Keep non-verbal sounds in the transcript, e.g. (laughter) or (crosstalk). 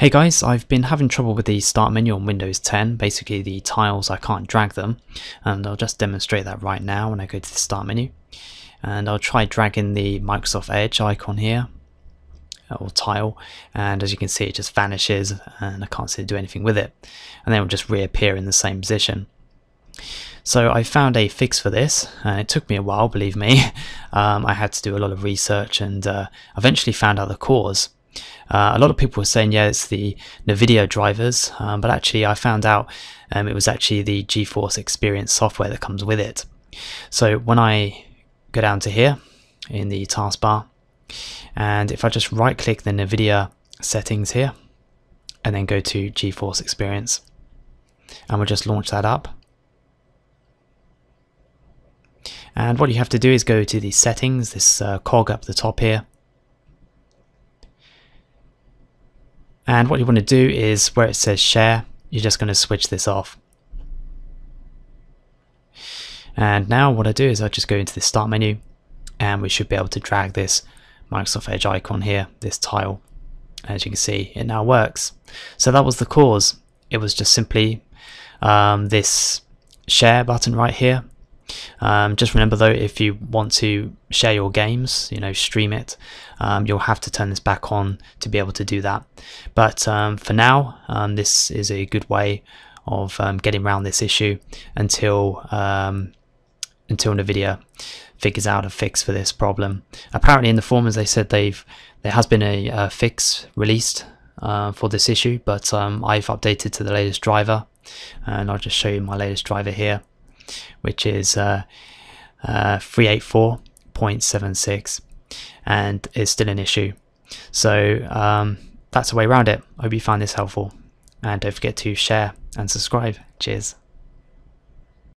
Hey guys, I've been having trouble with the start menu on Windows 10. Basically the tiles, I can't drag them. And I'll just demonstrate that right now when I go to the start menu. And I'll try dragging the Microsoft Edge icon here, or tile. And as you can see, it just vanishes and I can't see do anything with it. And then it will just reappear in the same position. So I found a fix for this, and it took me a while, believe me. (laughs) Um, I had to do a lot of research and uh, eventually found out the cause. Uh, a lot of people were saying, yeah, it's the NVIDIA drivers, um, but actually I found out um, it was actually the GeForce Experience software that comes with it. So when I go down to here in the taskbar, and if I just right click the NVIDIA settings here, and then go to GeForce Experience, and we'll just launch that up. And what you have to do is go to the settings, this uh, cog up the top here, And what you want to do is where it says share, you're just going to switch this off. And now what I do is I just go into the start menu and we should be able to drag this Microsoft Edge icon here, this tile. As you can see, it now works. So that was the cause. It was just simply um, this share button right here um, just remember though, if you want to share your games, you know, stream it, um, you'll have to turn this back on to be able to do that. But um, for now, um, this is a good way of um, getting around this issue until um, until NVIDIA figures out a fix for this problem. Apparently, in the forums, they said they've there has been a, a fix released uh, for this issue, but I've updated to the latest driver, and I'll just show you my latest driver here which is uh, uh, 384.76 and is still an issue. So um, that's a way around it. I hope you find this helpful and don't forget to share and subscribe. Cheers.